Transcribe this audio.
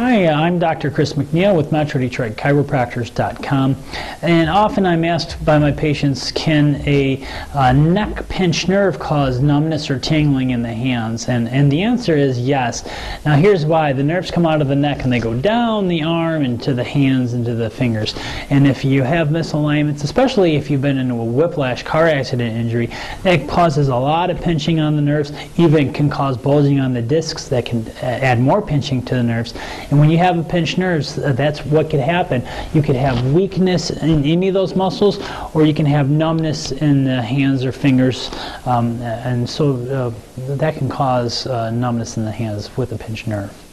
Hi, I'm Dr. Chris McNeil with Metro Detroit Chiropractors.com. And often I'm asked by my patients, can a uh, neck pinch nerve cause numbness or tingling in the hands? And, and the answer is yes. Now here's why. The nerves come out of the neck and they go down the arm into the hands, into the fingers. And if you have misalignments, especially if you've been into a whiplash car accident injury, that causes a lot of pinching on the nerves, even can cause bulging on the discs that can uh, add more pinching to the nerves. And when you have a pinched nerves, uh, that's what could happen. You could have weakness in any of those muscles, or you can have numbness in the hands or fingers. Um, and so uh, that can cause uh, numbness in the hands with a pinched nerve.